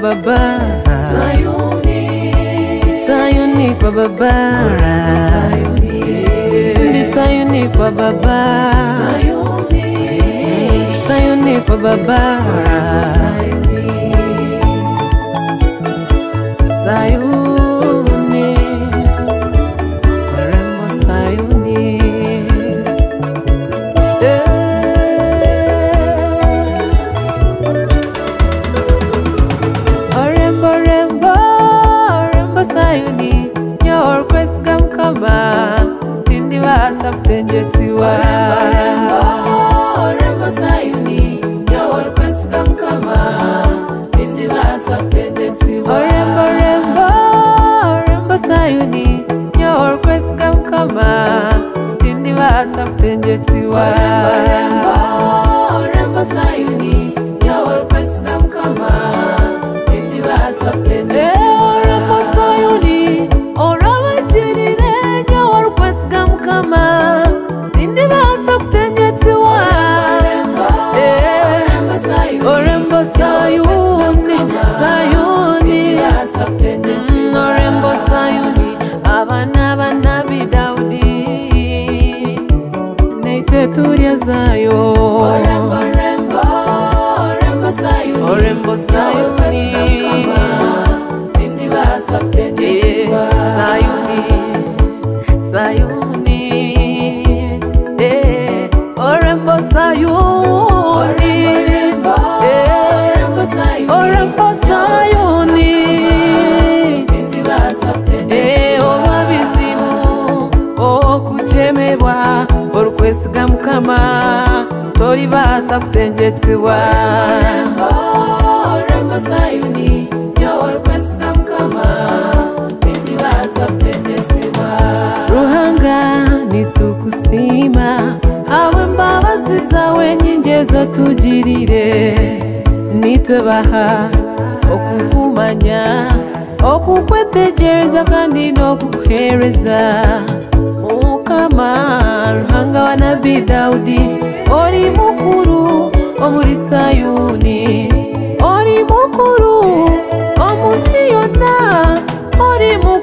pababa Sayuni. Sayuni pababa Sayuni. Ndi Sayuni pababa Sayuni. Sayuni pababa Sayuni Remember, remember. historia zayo orembo, orembo, orembo zayo orembo zayo baasa kutegekebwa olwembo sayuni nyowe olukwesiga mukama tindibaasa kutegekebwa ruhanga nitukusiima habwe mbabazi zawe nyingi ezotugirire nitwe baha okukumanya. Okukwetegereza kandi n'okukuheereza mukama ruhanga wa nabi dawudi oli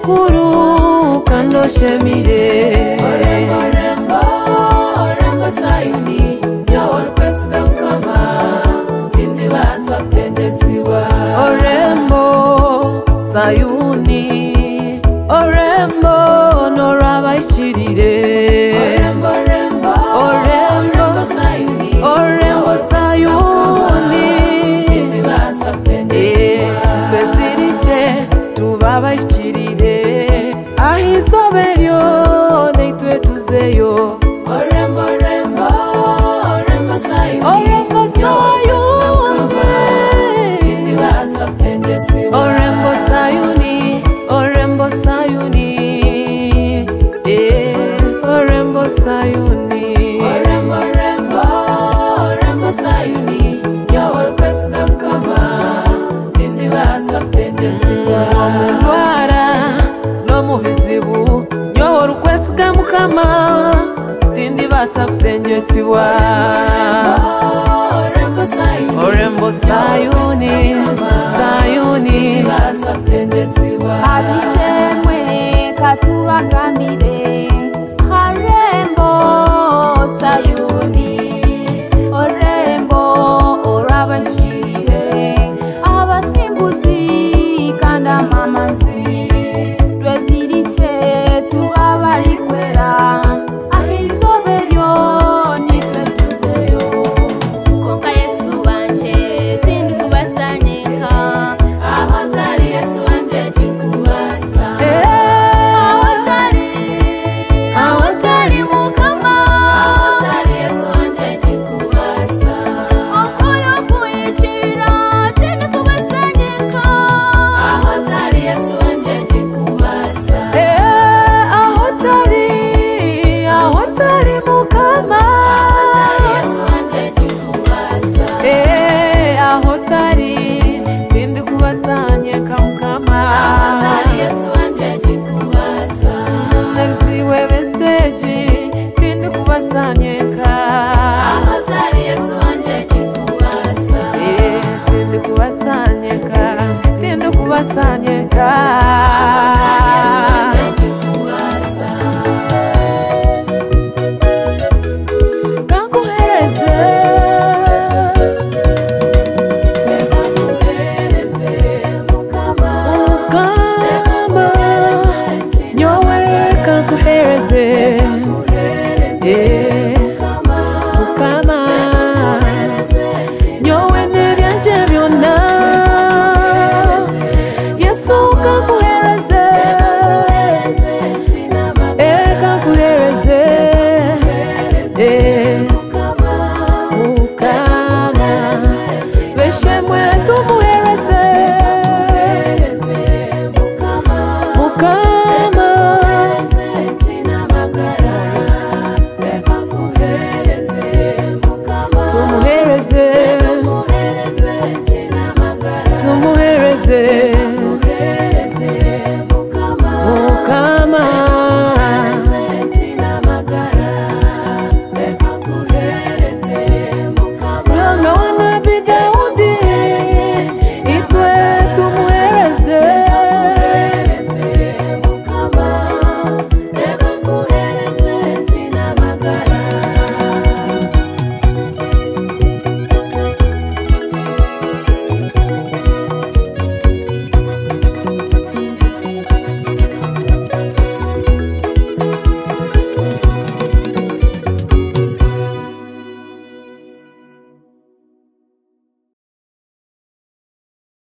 makuru kandoshemire pasa kutenjesibwa orembo sayuni sayuni. Abishemwe katubagambire harembo sayuni orembo orabashu. zaniechać